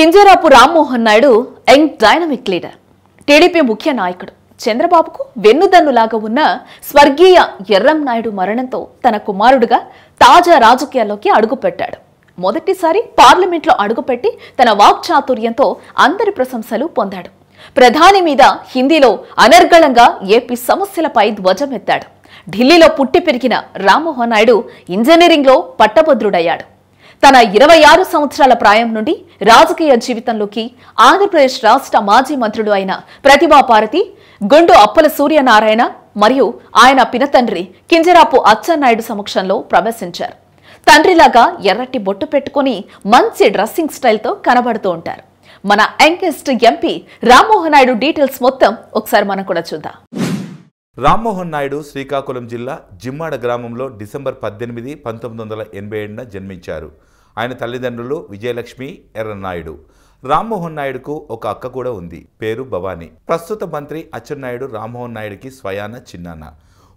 Kinjarapu Rammohan Naidu young dynamic leader. TDP ముఖ్య నాయకుడు. చంద్రబాబుకు వెన్నుదన్నులాగా ఉన్న స్వర్గీయ ఎర్రం నాయుడు మరణంతో తన కుమారుడుగా తాజా రాజకీయాల్లోకి అడుగుపెట్టాడు. మొదటిసారి పార్లమెంట్లో అడుగుపెట్టి తన వాక్చాతుర్యంతో అందరి ప్రశంసలు పొందాడు. ప్రధాని మీద హిందీలో అనర్గళంగా ఏపీ సమస్యలపై ధ్వజమెత్తాడు. ఢిల్లీలో పుట్టి పెరిగిన రామ్మోహన్ నాయుడు ఇంజనీరింగ్లో పట్టభద్రుడయ్యాడు. తన ఇరవై ఆరు సంవత్సరాల ప్రాయం నుండి రాజకీయ జీవితంలోకి ఆంధ్రప్రదేశ్ రాష్ట్ర మాజీ మంత్రుడు అయిన ప్రతిభాపారతి గుండు అప్పల సూర్యనారాయణ మరియు ఆయన పినతండ్రి కింజరాపు అచ్చెన్నాయుడు సమక్షంలో ప్రవేశించారు. తండ్రిలాగా ఎర్రటి బొట్టు పెట్టుకుని మంచి డ్రెస్సింగ్ స్టైల్తో కనబడుతూ ఉంటారు. మన youngest MP Rammohan Naidu details మొత్తం ఒకసారి మనం కూడా చూద్దాం. రామ్మోహన్ నాయుడు శ్రీకాకుళం జిల్లా జిమ్మాడ గ్రామంలో డిసెంబర్ పద్దెనిమిది పంతొమ్మిది వందల ఎనభై ఏడున జన్మించారు. ఆయన తల్లిదండ్రులు విజయలక్ష్మి ఎర్రన్నాయుడు రామ్మోహన్ నాయుడుకు ఒక అక్క కూడా ఉంది. పేరు భవానీ. ప్రస్తుత మంత్రి అచ్చెన్నాయుడు రామ్మోహన్ నాయుడుకి స్వయాన చిన్నాన్న.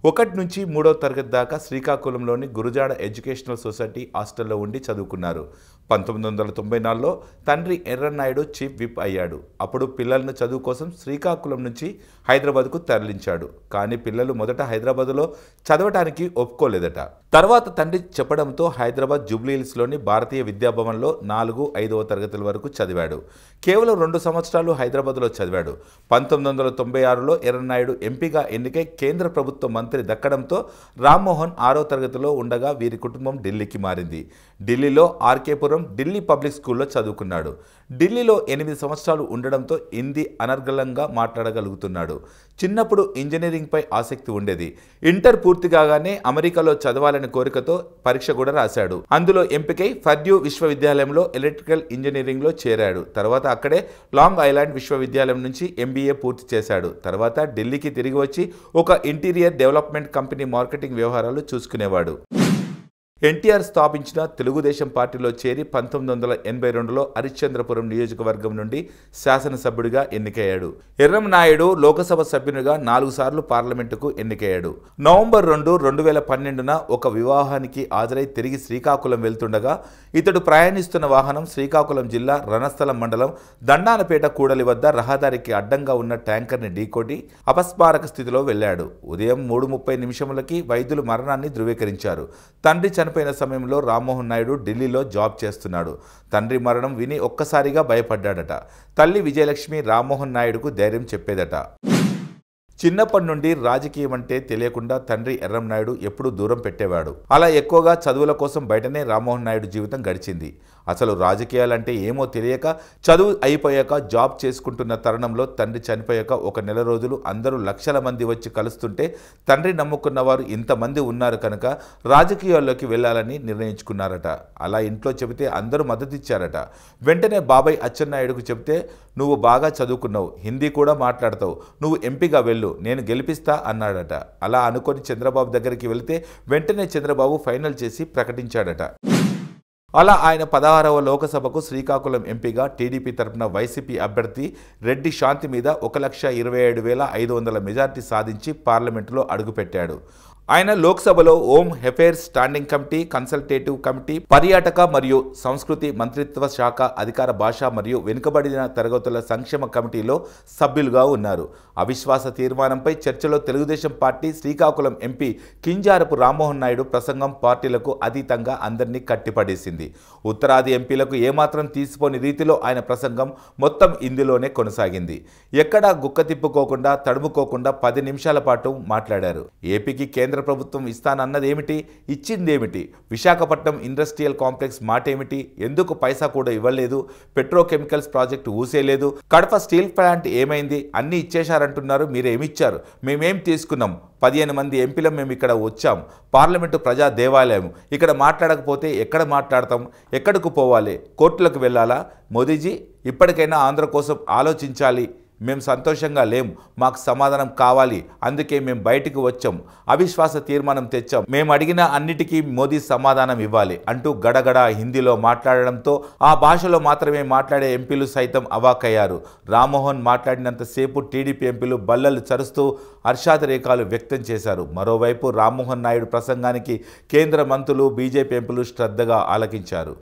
ఒకటి నుంచి మూడో తరగతి దాకా శ్రీకాకుళంలోని గురుజాడ ఎడ్యుకేషనల్ సొసైటీ హాస్టల్లో ఉండి చదువుకున్నారు. పంతొమ్మిది వందల తొంభై నాలుగులో తండ్రి ఎర్రన్నాయుడు చీఫ్ విప్ అయ్యాడు. అప్పుడు పిల్లలను చదువు కోసం శ్రీకాకుళం నుంచి హైదరాబాద్కు తరలించాడు. కానీ పిల్లలు మొదట హైదరాబాద్లో చదవటానికి ఒప్పుకోలేదట. తర్వాత తండ్రి చెప్పడంతో హైదరాబాద్ జూబ్లీహిల్స్లోని భారతీయ విద్యాభవన్లో నాలుగు ఐదవ తరగతుల వరకు చదివాడు. కేవలం రెండు సంవత్సరాలు హైదరాబాద్లో చదివాడు. పంతొమ్మిది వందల తొంభై ఆరులో ఎర్రనాయుడు ఎంపీగా ఎన్నికై కేంద్ర ప్రభుత్వ మంత్రి దక్కడంతో రామ్మోహన్ ఆరో తరగతిలో ఉండగా వీరి కుటుంబం ఢిల్లీకి మారింది. ఢిల్లీలో ఆర్కేపురం ఢిల్లీ పబ్లిక్ స్కూల్లో చదువుకున్నాడు. ఢిల్లీలో ఎనిమిది సంవత్సరాలు ఉండడంతో హిందీ అనర్గళంగా మాట్లాడగలుగుతున్నాడు. చిన్నప్పుడు ఇంజనీరింగ్పై ఆసక్తి ఉండేది. ఇంటర్ పూర్తి కాగానే అమెరికాలో చదవాలనే కోరికతో పరీక్ష కూడా రాశాడు. అందులో ఎంపికై ఫర్డ్యూ విశ్వవిద్యాలయంలో ఎలక్ట్రికల్ ఇంజనీరింగ్లో చేరాడు. తర్వాత అక్కడే లాంగ్ ఐలాండ్ విశ్వవిద్యాలయం నుంచి ఎంబీఏ పూర్తి చేశాడు. తర్వాత ఢిల్లీకి తిరిగి వచ్చి ఒక ఇంటీరియర్ డెవలప్మెంట్ కంపెనీ మార్కెటింగ్ వ్యవహారాలు చూసుకునేవాడు. ఎన్టీఆర్ స్థాపించిన తెలుగుదేశం పార్టీలో చేరి పంతొమ్మిది వందల ఎనభై రెండులో హరిశ్చంద్రపురం నియోజకవర్గం నుండి శాసనసభ్యుడిగా ఎన్నికయ్యాడు. ఎర్రంనాయుడు లోకసభ సభ్యునిగా నాలుగు సార్లు పార్లమెంటుకు ఎన్నికయ్యాడు. నవంబర్ రెండు రెండు వేల పన్నెండున ఒక వివాహానికి హాజరై తిరిగి శ్రీకాకుళం వెళ్తుండగా ఇతడు ప్రయాణిస్తున్న వాహనం శ్రీకాకుళం జిల్లా రణస్థలం మండలం దండానపేట కూడలి వద్ద రహదారికి అడ్డంగా ఉన్న ట్యాంకర్ని ఢీకొట్టి అపస్మారక స్థితిలో వెళ్ళాడు. ఉదయం మూడు ముప్పై నిమిషములకి వైద్యులు మరణాన్ని ధృవీకరించారు. తండ్రి చనిపోయిన సమయంలో రామ్మోహన్ నాయుడు ఢిల్లీలో జాబ్ చేస్తున్నాడు. తండ్రి మరణం విని ఒక్కసారిగా భయపడ్డాడట. తల్లి విజయలక్ష్మి రామ్మోహన్ నాయుడుకు ధైర్యం చెప్పేదట. చిన్నప్పటి నుండి రాజకీయం అంటే తెలియకుండా తండ్రి ఎర్రం నాయుడు ఎప్పుడూ దూరం పెట్టేవాడు. అలా ఎక్కువగా చదువుల కోసం బయటనే రామ్మోహన్ నాయుడు జీవితం గడిచింది. అసలు రాజకీయాలంటే ఏమో తెలియక చదువు అయిపోయాక జాబ్ చేసుకుంటున్న తరుణంలో తండ్రి చనిపోయాక ఒక నెల రోజులు అందరూ లక్షల మంది వచ్చి కలుస్తుంటే తండ్రి నమ్ముకున్న వారు ఇంతమంది ఉన్నారు కనుక రాజకీయాల్లోకి వెళ్ళాలని నిర్ణయించుకున్నారట. అలా ఇంట్లో చెబితే అందరూ మద్దతు ఇచ్చారట వెంటనే బాబాయ్ అచ్చెన్నాయుడుకు చెబితే నువ్వు బాగా చదువుకున్నావు హిందీ కూడా మాట్లాడతావు నువ్వు ఎంపీగా వెళ్ళు నేను గెలిపిస్తా అన్నాడట. అలా అనుకొని చంద్రబాబు దగ్గరికి వెళితే వెంటనే చంద్రబాబు ఫైనల్ చేసి ప్రకటించాడట. అలా ఆయన పదహారవ లోకసభకు శ్రీకాకుళం ఎంపీగా టీడీపీ తరపున వైసీపీ అభ్యర్థి రెడ్డి శాంతి మీద ఒక లక్ష ఇరవై ఏడు వేల ఐదు వందల మెజార్టీ సాధించి పార్లమెంటులో అడుగుపెట్టాడు. ఆయన లోక్సభలో home affairs standing committee consultative committee పర్యాటక మరియు సంస్కృతి మంత్రిత్వ శాఖ అధికార భాష మరియు వెనుకబడిన తరగతుల సంక్షేమ కమిటీలో సభ్యులుగా ఉన్నారు. అవిశ్వాస తీర్మానంపై చర్చలో తెలుగుదేశం పార్టీ శ్రీకాకుళం ఎంపీ కింజారపు రామ్మోహన్ నాయుడు ప్రసంగం పార్టీలకు అతీతంగా అందరినీ కట్టిపడేసింది. ఉత్తరాది ఎంపీలకు ఏమాత్రం తీసిపోని రీతిలో ఆయన ప్రసంగం మొత్తం ఇందులోనే కొనసాగింది. ఎక్కడా గుక్క తిప్పుకోకుండా తడుముకోకుండా పది నిమిషాల పాటు మాట్లాడారు. ఏపీకి కేంద్ర ప్రభుత్వం ఇస్తానన్నది ఏమిటి? ఇచ్చిందేమిటి? విశాఖపట్నం ఇండస్ట్రియల్ కాంప్లెక్స్ మాట ఏమిటి? ఎందుకు పైసా కూడా ఇవ్వలేదు? పెట్రోకెమికల్స్ ప్రాజెక్టు ఊసేలేదు? కడప స్టీల్ ప్లాంట్ ఏమైంది? అన్నీ ఇచ్చేశారంటున్నారు మీరేమిచ్చారు? మేమేం తీసుకున్నాం? పదిహేను మంది ఎంపీలం మేము ఇక్కడ వచ్చాం. పార్లమెంటు ప్రజా దేవాలయం. ఇక్కడ మాట్లాడకపోతే ఎక్కడ మాట్లాడతాం? ఎక్కడికి పోవాలి? కోర్టులకు వెళ్ళాలా? మోదీజీ ఇప్పటికైనా ఆంధ్ర కోసం ఆలోచించాలి. మేము సంతోషంగా లేం మాకు సమాధానం కావాలి. అందుకే మేము బయటికి వచ్చాం. అవిశ్వాస తీర్మానం తెచ్చాం. మేము అడిగిన అన్నిటికీ మోదీ సమాధానం ఇవ్వాలి అంటూ గడగడ హిందీలో మాట్లాడడంతో ఆ భాషలో మాత్రమే మాట్లాడే ఎంపీలు సైతం అవాకయ్యారు రామ్మోహన్ మాట్లాడినంతసేపు టీడీపీ ఎంపీలు బల్లలు చరుస్తూ హర్షాతిరేకాలు వ్యక్తం చేశారు. మరోవైపు రామ్మోహన్ నాయుడు ప్రసంగానికి కేంద్ర మంత్రులు బీజేపీ ఎంపీలు శ్రద్ధగా ఆలకించారు.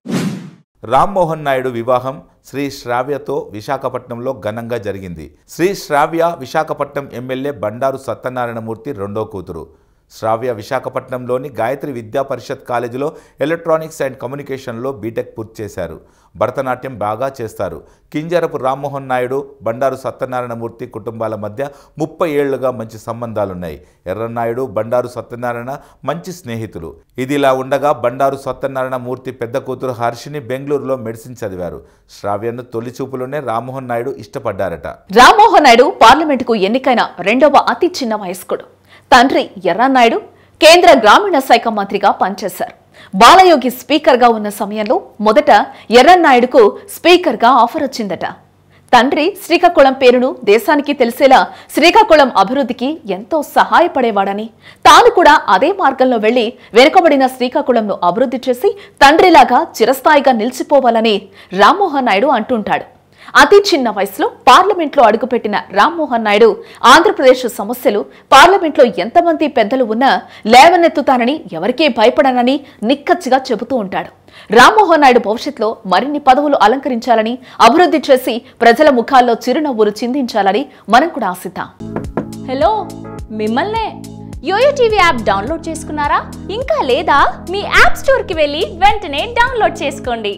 రామ్మోహన్ నాయుడు వివాహం శ్రీ శ్రావ్యతో విశాఖపట్నంలో ఘనంగా జరిగింది. శ్రీ శ్రావ్య విశాఖపట్నం ఎమ్మెల్యే బండారు సత్యనారాయణమూర్తి రెండో కూతురు. శ్రావ్య విశాఖపట్నంలోని గాయత్రి విద్యా పరిషత్ కాలేజీలో ఎలక్ట్రానిక్స్ అండ్ కమ్యూనికేషన్లో బీటెక్ పూర్తి చేశారు. భరతనాట్యం బాగా చేస్తారు. కింజరపు రామ్మోహన్ నాయుడు బండారు సత్యనారాయణమూర్తి కుటుంబాల మధ్య ముప్పై ఏళ్ళుగా మంచి సంబంధాలున్నాయి. ఎర్రన్నాయుడు బండారు సత్యనారాయణ మంచి స్నేహితులు. ఇదిలా ఉండగా బండారు సత్యనారాయణ మూర్తి పెద్ద కూతురు హర్షిని బెంగళూరులో మెడిసిన్ చదివారు. శ్రావ్యను తొలి చూపులోనే రామ్మోహన్ నాయుడు ఇష్టపడ్డారట. రామ్మోహన్ నాయుడు పార్లమెంటుకు ఎన్నికైన రెండవ అతి చిన్న వయస్కుడు. తండ్రి ఎర్రన్నాయుడు కేంద్ర గ్రామీణ శాఖ మంత్రిగా పనిచేశారు. బాలయోగి స్పీకర్గా ఉన్న సమయంలో మొదట ఎర్రన్నాయుడుకు స్పీకర్గా ఆఫర్ వచ్చిందట. తండ్రి శ్రీకాకుళం పేరును దేశానికి తెలిసేలా శ్రీకాకుళం అభివృద్ధికి ఎంతో సహాయపడేవాడని తాను కూడా అదే మార్గంలో వెళ్ళి వెనుకబడిన శ్రీకాకుళంను అభివృద్ధి చేసి తండ్రిలాగా చిరస్థాయిగా నిలిచిపోవాలని రామ్మోహన్ నాయుడు అంటుంటాడు. అతి చిన్న వయసులో పార్లమెంట్లో అడుగుపెట్టిన రామ్మోహన్ నాయుడు ఆంధ్రప్రదేశ్ సమస్యలు పార్లమెంట్లో ఎంతమంది పెద్దలు ఉన్నా లేవనెత్తుతానని ఎవరికీ భయపడనని నిక్కచ్చిగా చెబుతూ ఉంటాడు. రామ్మోహన్ నాయుడు భవిష్యత్తులో మరిన్ని పదవులు అలంకరించాలని అభివృద్ధి చేసి ప్రజల ముఖాల్లో చిరునవ్వులు చిందించాలని మనం కూడా ఆశిద్దాం. హలో మిమ్మల్నే యోయో టీవీ యాప్ డౌన్లోడ్ చేసుకున్నారా? ఇంకా లేదా మీ యాప్ స్టోర్కి వెళ్ళి వెంటనే డౌన్లోడ్ చేసుకోండి.